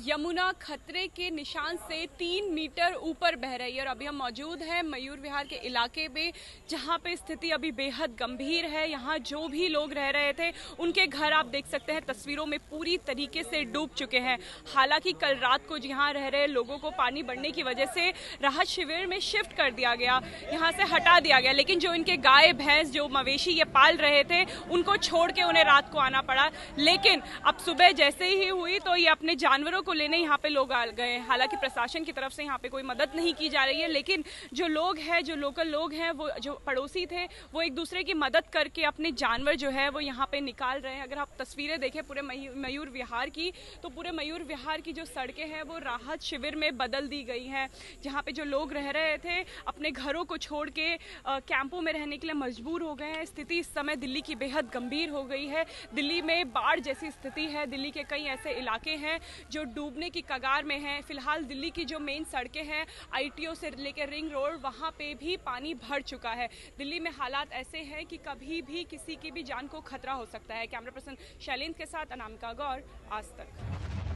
यमुना खतरे के निशान से तीन मीटर ऊपर बह रही है और अभी हम मौजूद हैं मयूर विहार के इलाके में, जहाँ पे स्थिति अभी बेहद गंभीर है। यहाँ जो भी लोग रह रहे थे, उनके घर आप देख सकते हैं, तस्वीरों में पूरी तरीके से डूब चुके हैं। हालाँकि कल रात को यहाँ रह रहे लोगों को पानी बढ़ने की वजह से राहत शिविर में शिफ्ट कर दिया गया, यहाँ से हटा दिया गया। लेकिन जो इनके गाय, भैंस, जो मवेशी ये पाल रहे थे, उनको छोड़ के उन्हें रात को आना पड़ा। लेकिन अब सुबह जैसे ही हुई तो ये अपने जानवरों को लेने यहाँ पे लोग आ गए हैं। हालाँकि प्रशासन की तरफ़ से यहाँ पे कोई मदद नहीं की जा रही है, लेकिन जो लोग हैं, जो लोकल लोग हैं, वो, जो पड़ोसी थे, वो एक दूसरे की मदद करके अपने जानवर जो है, वो यहाँ पे निकाल रहे हैं। अगर आप तस्वीरें देखें पूरे मयूर विहार की तो पूरे मयूर विहार की जो सड़कें हैं, वो राहत शिविर में बदल दी गई हैं, जहाँ पे जो लोग रह रहे थे, अपने घरों को छोड़ के कैंपों में रहने के लिए मजबूर हो गए हैं। स्थिति इस समय दिल्ली की बेहद गंभीर हो गई है। दिल्ली में बाढ़ जैसी स्थिति है। दिल्ली के कई ऐसे इलाके हैं, जो डूबने की कगार में है। फ़िलहाल दिल्ली की जो मेन सड़कें हैं, आईटीओ से लेकर रिंग रोड, वहाँ पे भी पानी भर चुका है। दिल्ली में हालात ऐसे हैं कि कभी भी किसी की भी जान को खतरा हो सकता है। कैमरा पर्सन शैलेंद्र के साथ अनामिका गौर, आज तक।